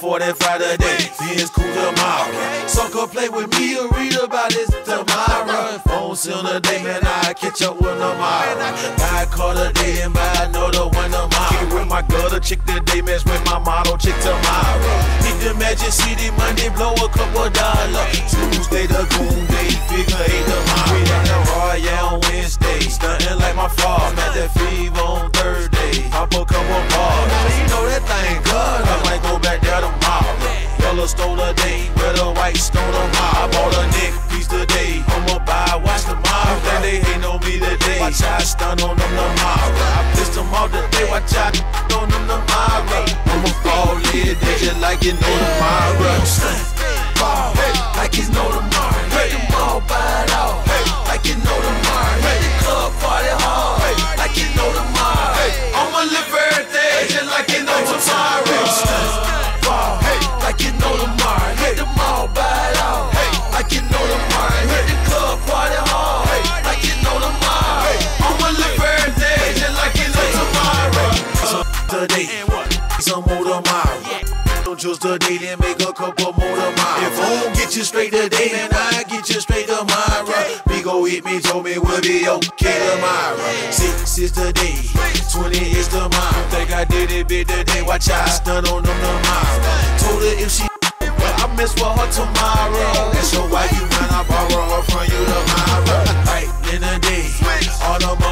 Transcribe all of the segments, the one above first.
745 today. Benz cool tomorrow. Sucker play with me or read about this tomorrow. Phone soon today, man. I catch up with tomorrow. I call today and buy another one tomorrow. It with my gutter chick today, mess with my model chick tomorrow. Hit the Magic City Monday, blow a couple dollars. Tuesday the goon day, figure eight tomorrow. We at the Royale on Wednesday, stunting like my father. At that fever Yellowstone today, with a white stone tomorrow. I bought a neck piece today, I'ma buy a watch tomorrow. Then they hate on me today, watch I stun on them tomorrow. I pissed them all today, watch I on them tomorrow. I'ma fall in there just like you know Today, some more tomorrow. Don't choose today, then make a couple more tomorrow. If I don't get you straight today, then I get you straight tomorrow. Me go hit me, told me we'll be okay tomorrow. Six is today, twenty is tomorrow. Think I did it big today, watch I stun on them tomorrow. Told her if she I miss with her tomorrow. And so why you mind I borrow her from you tomorrow? Right in the day, all them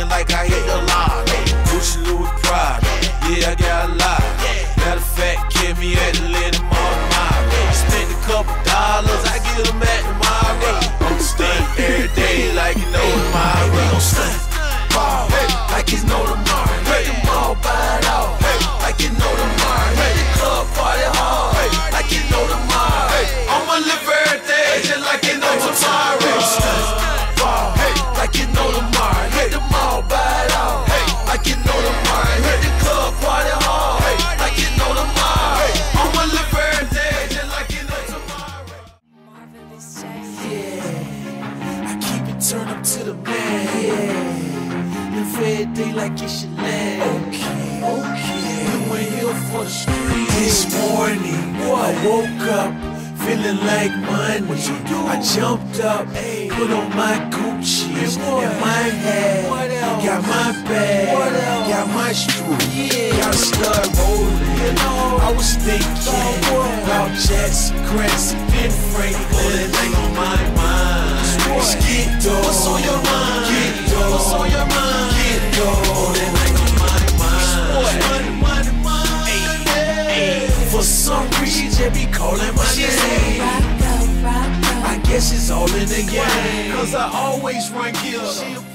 like I hit the Yeah, every day like it's your last. Okay, okay. We went here for the street. This morning, I woke up feeling like money. What you do? I jumped up, put on my Gucci and my hat. Got my bag, got my stroop. Got start rolling. I was thinking oh, about Jets, Grants, and Franklin. Ain't on my mind. Dough. What's on your mind? Get. What's on your mind? The game. Cause I always run gear.